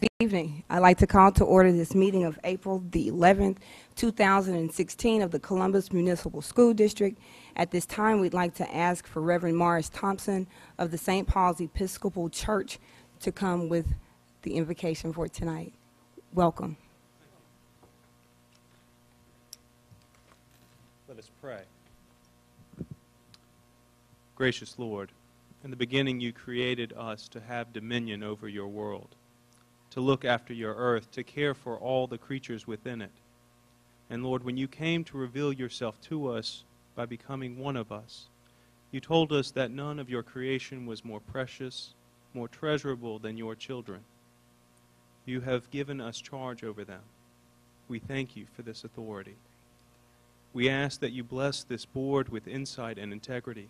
Good evening. I'd like to call to order this meeting of April the 11th, 2016 of the Columbus Municipal School District. At this time, we'd like to ask for Reverend Morris Thompson of the St. Paul's Episcopal Church to come with the invocation for tonight. Welcome. Let us pray. Gracious Lord, in the beginning you created us to have dominion over your world, to look after your earth, to care for all the creatures within it. And Lord, when you came to reveal yourself to us by becoming one of us, you told us that none of your creation was more precious, more treasurable than your children. You have given us charge over them. We thank you for this authority. We ask that you bless this board with insight and integrity,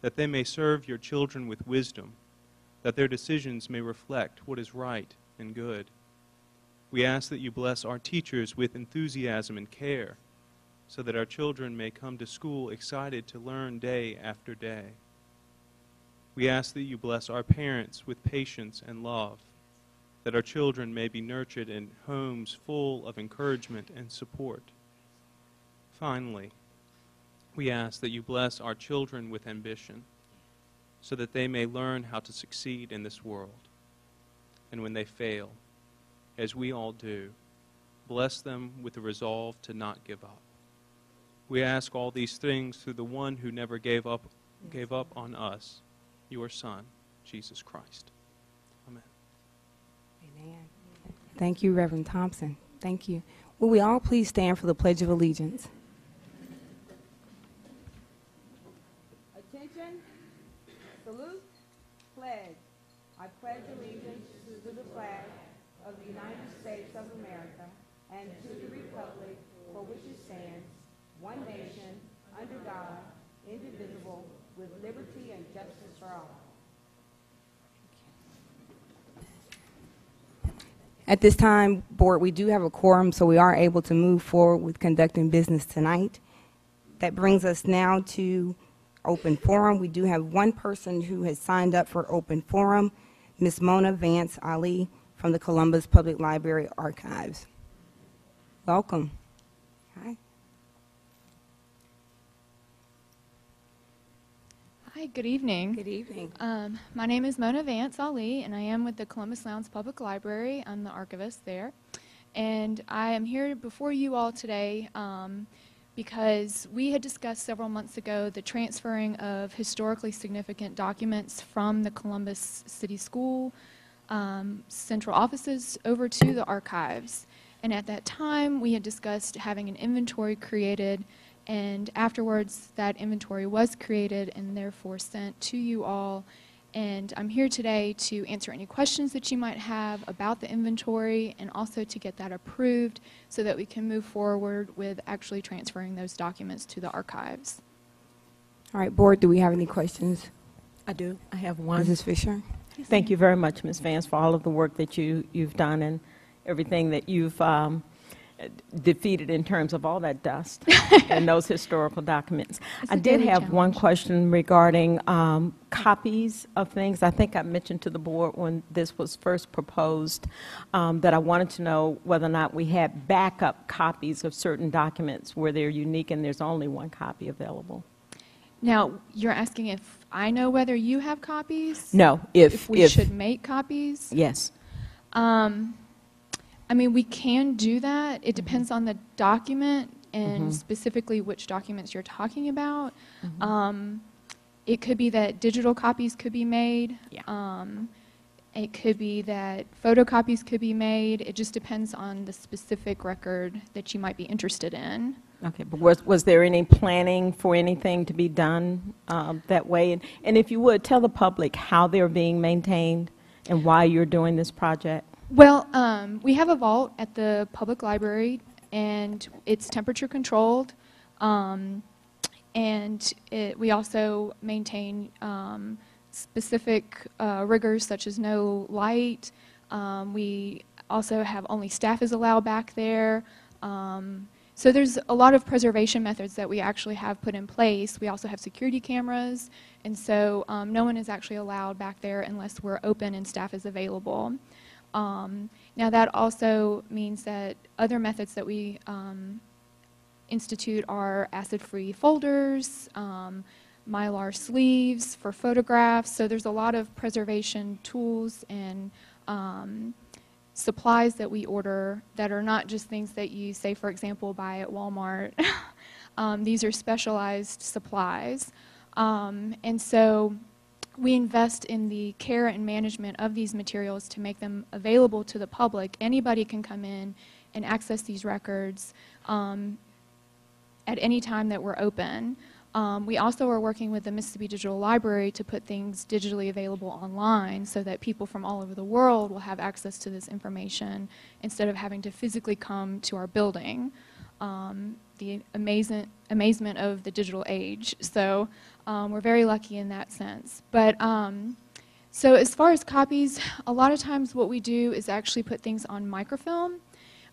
that they may serve your children with wisdom, that their decisions may reflect what is right and good. We ask that you bless our teachers with enthusiasm and care, so that our children may come to school excited to learn day after day. We ask that you bless our parents with patience and love, that our children may be nurtured in homes full of encouragement and support. Finally, we ask that you bless our children with ambition, so that they may learn how to succeed in this world. And when they fail, as we all do, bless them with the resolve to not give up. We ask all these things through the one who never gave up, gave up on us, your Son, Jesus Christ. Amen. Amen. Thank you, Reverend Thompson. Thank you. Will we all please stand for the Pledge of Allegiance? Attention, salute, pledge. I pledge allegiance to the flag of the United States of America and to the republic for which it stands, one nation, under God, indivisible, with liberty and justice for all. At this time, Board, we do have a quorum, so we are able to move forward with conducting business tonight. That brings us now to open forum. We do have one person who has signed up for open forum, Ms. Mona Vance Ali from the Columbus Public Library Archives. Welcome. Hi. Hi, good evening. Good evening. Um, my name is Mona Vance Ali, and I am with the Columbus Lowndes Public Library. I'm the archivist there. And I am here before you all today um, because we had discussed several months ago the transferring of historically significant documents from the Columbus City School um, central offices over to the archives. And at that time, we had discussed having an inventory created and afterwards, that inventory was created and therefore sent to you all. And I'm here today to answer any questions that you might have about the inventory and also to get that approved so that we can move forward with actually transferring those documents to the archives. All right, Board, do we have any questions? I do. I have one. Mrs. Fisher? Thank you very much, Ms. Vance, for all of the work that you, you've done and everything that you've um, defeated in terms of all that dust and those historical documents. I did have one question regarding um, copies of things. I think I mentioned to the board when this was first proposed um, that I wanted to know whether or not we had backup copies of certain documents where they're unique and there's only one copy available. Now, you're asking if I know whether you have copies? No, if, If we if, should make copies? yes. Um, I mean, we can do that. It depends on the document and Mhm. specifically which documents you're talking about. Mhm. Um, it could be that digital copies could be made. Yeah. Um, it could be that photocopies could be made. It just depends on the specific record that you might be interested in. Okay, but was, was there any planning for anything to be done um, that way? And, and if you would, tell the public how they're being maintained and why you're doing this project. Well, um, we have a vault at the public library, and it's temperature controlled. Um, and it, we also maintain um, specific uh, rigors such as no light. Um, we also have only staff is allowed back there. Um, so there's a lot of preservation methods that we actually have put in place. We also have security cameras, and so um, no one is actually allowed back there unless we're open and staff is available. Um, now, that also means that other methods that we um, institute are acid-free folders, um, mylar sleeves for photographs. So there's a lot of preservation tools and um, supplies that we order that are not just things that you, say, for example, buy at Walmart. um, these are specialized supplies. Um, and so we invest in the care and management of these materials to make them available to the public. Anybody can come in and access these records um, at any time that we're open. Um, we also are working with the Mississippi Digital Library to put things digitally available online so that people from all over the world will have access to this information instead of having to physically come to our building. Um, the amazement, amazement of the digital age. So um, we're very lucky in that sense. But um, so as far as copies, a lot of times what we do is actually put things on microfilm.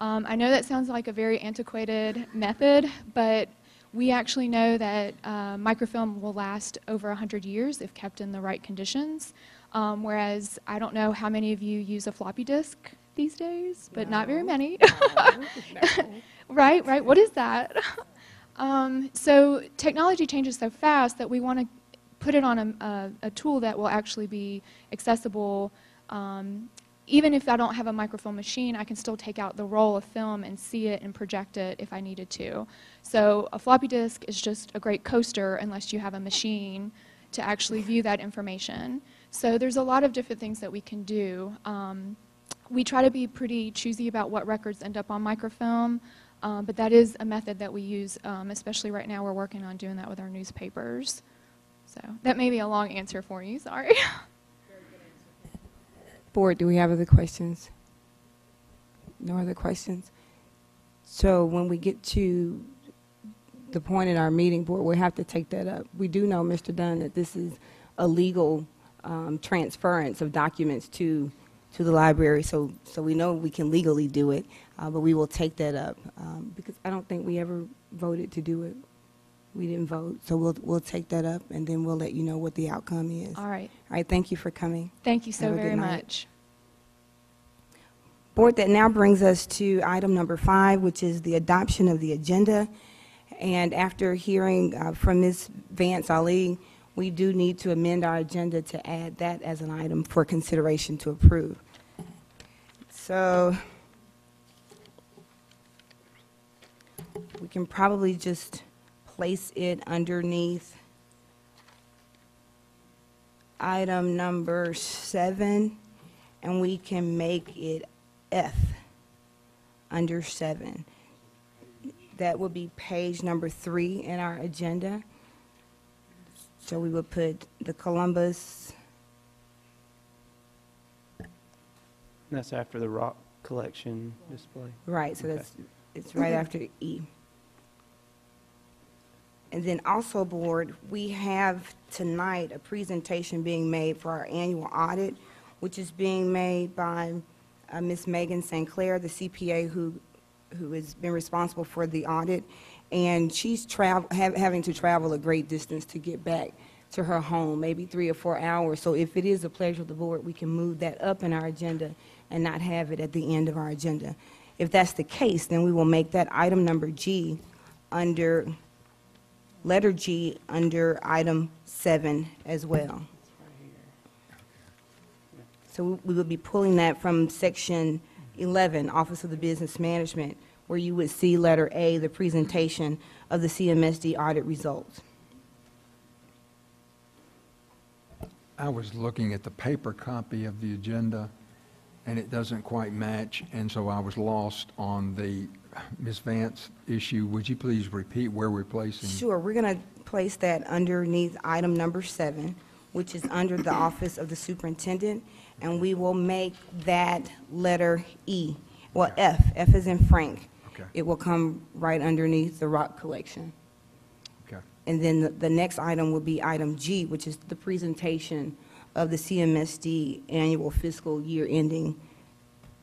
Um, I know that sounds like a very antiquated method, but we actually know that uh, microfilm will last over 100 years if kept in the right conditions. Um, whereas I don't know how many of you use a floppy disk these days, but not very many. right, right. What is that? um, so technology changes so fast that we want to put it on a, a, a tool that will actually be accessible um, even if I don't have a microfilm machine, I can still take out the roll of film and see it and project it if I needed to. So a floppy disk is just a great coaster unless you have a machine to actually view that information. So there's a lot of different things that we can do. Um, we try to be pretty choosy about what records end up on microfilm, um, but that is a method that we use, um, especially right now we're working on doing that with our newspapers. So that may be a long answer for you, sorry. Board, do we have other questions? No other questions? So when we get to the point in our meeting, Board, we'll have to take that up. We do know, Mr. Dunn, that this is a legal um, transference of documents to, to the library, so, so we know we can legally do it, uh, but we will take that up, um, because I don't think we ever voted to do it. We didn't vote, so we'll, we'll take that up, and then we'll let you know what the outcome is. All All right. right, thank you for coming. Thank you so Have a good very night. much. Board, that now brings us to item number five, which is the adoption of the agenda. And after hearing uh, from Ms. Vance Ali, we do need to amend our agenda to add that as an item for consideration to approve. So we can probably just place it underneath item number seven, and we can make it F under seven. That would be page number three in our agenda. So we would put the Columbus, That's after the rock collection display. right, so Okay. that's, it's right after E. And then also, Board, we have tonight a presentation being made for our annual audit, which is being made by uh, Ms. Megan St. Clair, the CPA who, who has been responsible for the audit. And she's travel, hav- having to travel a great distance to get back to her home, maybe three or four hours. So if it is a pleasure of the board, we can move that up in our agenda and not have it at the end of our agenda. If that's the case, then we will make that item number G under, letter G under item seven as well. So we will be pulling that from section 11, Office of the Business Management, where you would see letter A, the presentation of the CMSD audit results. I was looking at the paper copy of the agenda, and it doesn't quite match, and so I was lost on the Ms. Vance issue. Would you please repeat where we're placing? Sure, we're going to place that underneath item number seven, which is under the Office of the Superintendent, and we will make that letter E, well, F, F is in Frank. Okay. It will come right underneath the rock collection. Okay. And then the, the next item will be item G, which is the presentation of the CMSD annual fiscal year ending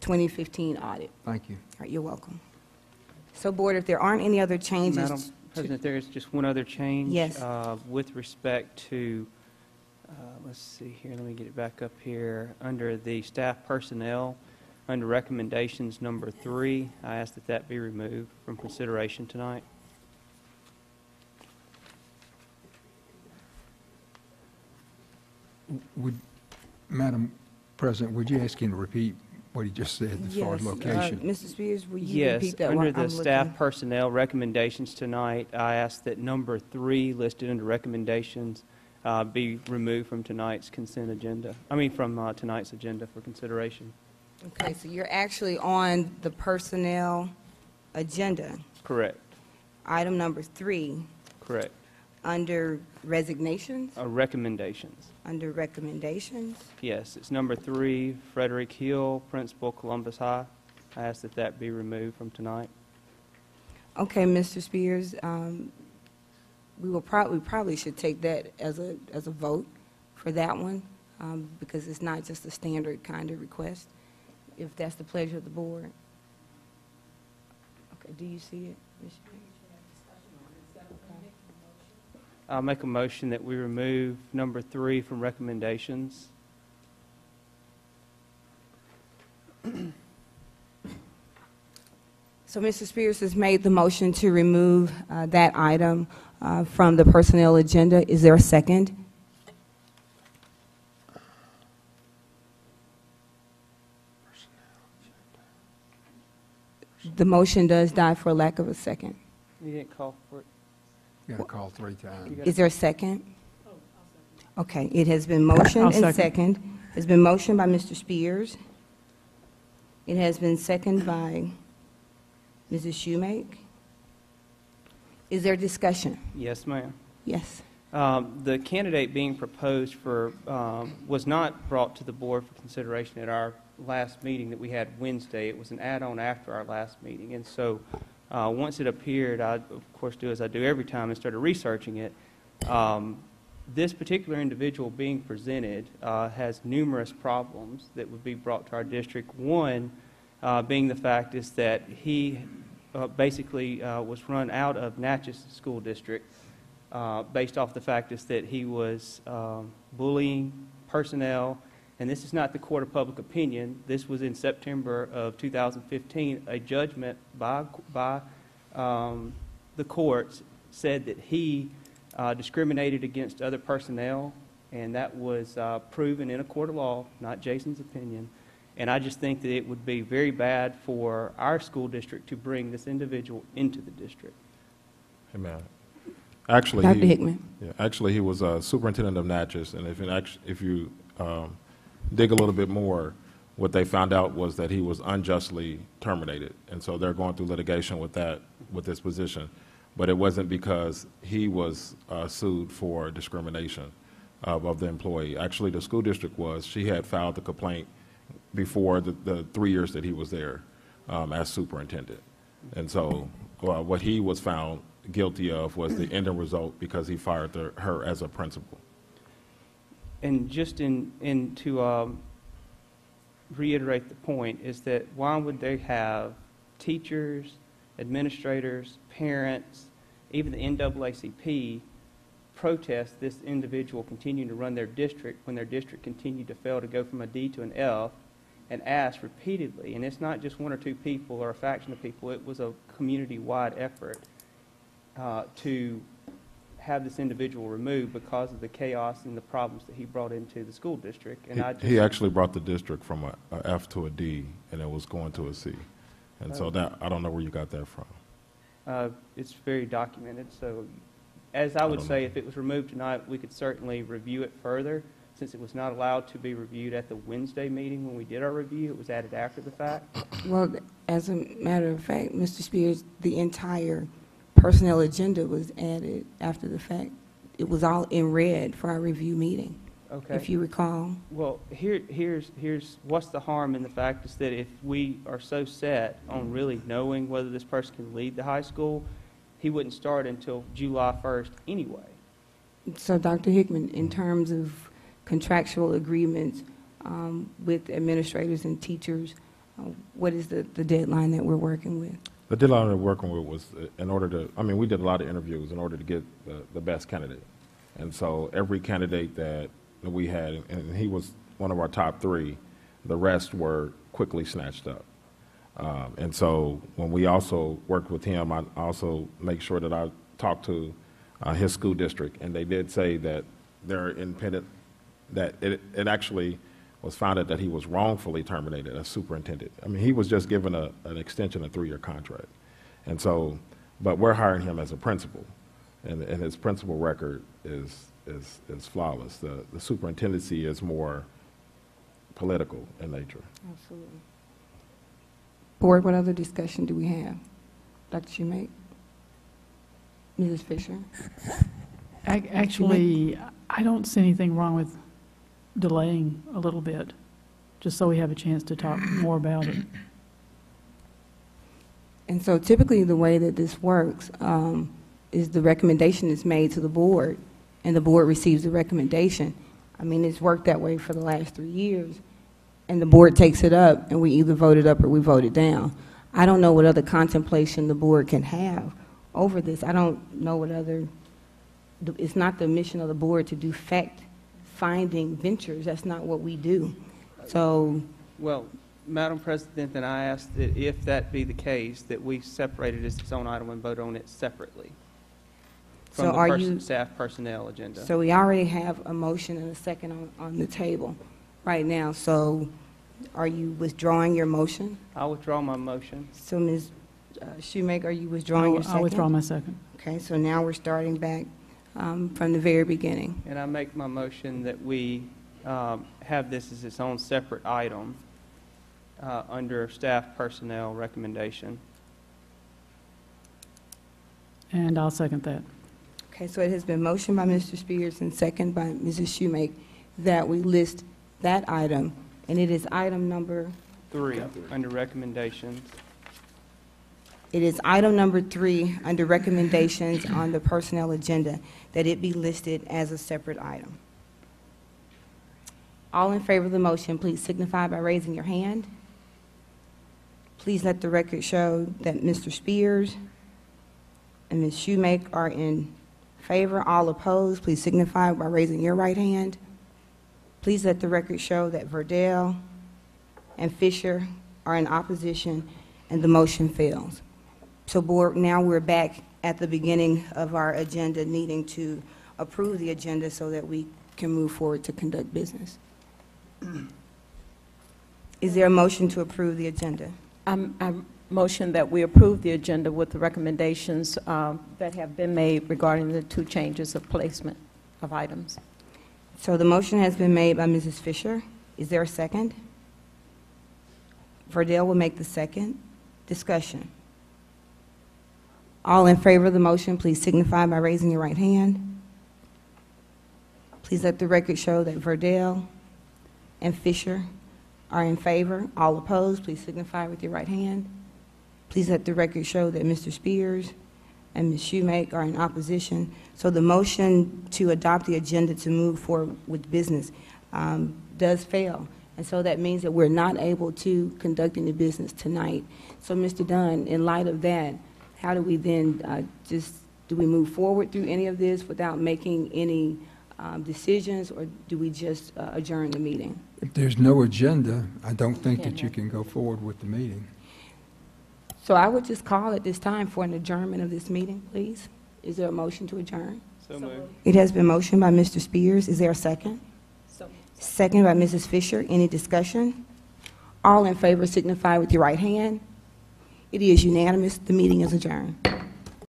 2015 audit. Thank you. All right, you're welcome. So, Board, if there aren't any other changes. Madam President, there is just one other change. Yes. uh, With respect to, uh, let's see here, let me get it back up here. Under the staff personnel, Under recommendations number three, I ask that that be removed from consideration tonight. Would, Madam President, would you ask him to repeat what he just said as far as Yes, uh, location? Mr. Spears, will you Yes, repeat that? under one? the I'm staff looking. personnel recommendations tonight, I ask that number three listed under recommendations uh, be removed from tonight's consent agenda, I mean, from uh, tonight's agenda for consideration. Okay, so you're actually on the personnel agenda, Correct, item number three, correct. under resignations, Uh, Recommendations. under recommendations. Yes, it's number three, Frederick Hill, Principal, Columbus High. I ask that that be removed from tonight. Okay, Mr. Spears, um, we will probably, probably should take that as a, as a vote for that one, um, because it's not just a standard kind of request, if that's the pleasure of the board. Okay, do you see it? Ms. Spears? I'll make a motion that we remove number three from recommendations. So Mr. Spears has made the motion to remove uh, that item uh, from the personnel agenda. Is there a second? The motion does die for lack of a second. You didn't call for it? You got to call three times. Is there a second? Okay, it has been motioned I'll and second. second. It's been motioned by Mr. Spears. It has been seconded by Mrs. Schumake. Is there discussion? Yes, ma'am. Yes. Um, The candidate being proposed for, um, was not brought to the board for consideration at our last meeting that we had Wednesday. It was an add-on after our last meeting. And so, uh, once it appeared, I, of course, do as I do every time and started researching it. Um, This particular individual being presented uh, has numerous problems that would be brought to our district. One uh, being the fact is that he uh, basically uh, was run out of Natchez School District uh, based off the fact is that he was um, bullying personnel, and this is not the court of public opinion. This was in September of 2015. A judgment by, by um, the courts said that he uh, discriminated against other personnel, and that was uh, proven in a court of law, not Jason's opinion. And I just think that it would be very bad for our school district to bring this individual into the district. Hey, man. Actually, Dr. he- Hickman? Yeah, actually, he was uh, superintendent of Natchez, and if, act- if you um, dig a little bit more, what they found out was that he was unjustly terminated, and so they're going through litigation with that, with this position. But it wasn't because he was uh, sued for discrimination of, of the employee. Actually, the school district was, she had filed the complaint before the, the three years that he was there um, as superintendent. And so, uh, what he was found guilty of was the end result because he fired the- her as a principal. And just in, in to um, reiterate the point, is that why would they have teachers, administrators, parents, even the NAACP protest this individual continuing to run their district when their district continued to fail to go from a D to an F and ask repeatedly, and it's not just one or two people or a faction of people, it was a community-wide effort uh, to have this individual removed because of the chaos and the problems that he brought into the school district. And I He- just, He actually brought the district from a a F to a D, and it was going to a C. And so that, I don't know where you got that from. uh, it's very documented, so as I would don't say, know. if it was removed tonight, we could certainly review it further. Since it was not allowed to be reviewed at the Wednesday meeting when we did our review, it was added after the fact. Well, as a matter of fact, Mr. Spears, the entire personnel agenda was added after the fact. It was all in red for our review meeting, Okay. if you recall. Well, here, here's, here's, what's the harm in the fact is that if we are so set on really knowing whether this person can lead the high school, he wouldn't start until July 1st anyway. So, Dr. Hickman, in terms of contractual agreements um, with administrators and teachers, uh, what is the the deadline that we're working with? The deadline we're working with was uh, in order to, I mean, we did a lot of interviews in order to get the, the best candidate. And so every candidate that we had, and he was one of our top three, The rest were quickly snatched up. Um, And so when we also worked with him, I also make sure that I talked to uh, his school district, and they did say that they're independent, that it, it actually was founded that he was wrongfully terminated as superintendent. I mean, he was just given a, an extension of three-year contract. And so, but we're hiring him as a principal, and, and his principal record is, is, is flawless. The, the superintendency is more political in nature. Absolutely. Board, what other discussion do we have? Dr. Schumake? Mrs. Fisher? Ac- Actually, I don't see anything wrong with delaying a little bit, just so we have a chance to talk more about it. And so typically, the way that this works um, is the recommendation is made to the board, and the board receives the recommendation. I mean, it's worked that way for the last three years, and the board takes it up, and we either vote it up or we vote it down. I don't know what other contemplation the board can have over this. I don't know what other, it's not the mission of the board to do fact-finding ventures. That's not what we do. So, Well, Madam President, then I ask that if that be the case, that we separate it as its own item and vote on it separately So the are person- you- staff personnel agenda. So we already have a motion and a second on, on the table right now. So are you withdrawing your motion? I withdraw my motion. So Ms. uh, Shoemaker, are you withdrawing your I'll second? I'll withdraw my second. Okay, so now we're starting back um, from the very beginning. And I make my motion that we um, have this as its own separate item uh, under staff personnel recommendation. And I'll second that. Okay, so it has been motioned by Mr. Spears and second by Mrs. Shoemaker that we list that item, and it is item number, Three, under recommendations. It is item number three under recommendations on the personnel agenda, that it be listed as a separate item. All in favor of the motion, please signify by raising your hand. Please let the record show that Mr. Spears and Ms. Shoemaker are in favor. All opposed, please signify by raising your right hand. Please let the record show that Verdell and Fisher are in opposition, and the motion fails. So, Board, now we're back at the beginning of our agenda, needing to approve the agenda so that we can move forward to conduct business. Is there a motion to approve the agenda? I'm- I motion that we approve the agenda with the recommendations um, that have been made regarding the two changes of placement of items. So the motion has been made by Mrs. Fisher. Is there a second? Verdell will make the second. Discussion. All in favor of the motion, please signify by raising your right hand. Please let the record show that Verdell and Fisher are in favor. All opposed, please signify with your right hand. Please let the record show that Mr. Spears and Ms. Shoemaker are in opposition. So the motion to adopt the agenda to move forward with business um, does fail. And so that means that we're not able to conduct any business tonight. So, Mr. Dunn, in light of that, how do we then uh, just, do we move forward through any of this without making any um, decisions, or do we just uh, adjourn the meeting? If there's no agenda, I don't think that you can go forward with the meeting. So I would just call at this time for an adjournment of this meeting, please. Is there a motion to adjourn? So moved. It has been motioned by Mr. Spears. Is there a second? So Second by Mrs. Fisher. Any discussion? All in favor signify with your right hand. It is unanimous. The meeting is adjourned.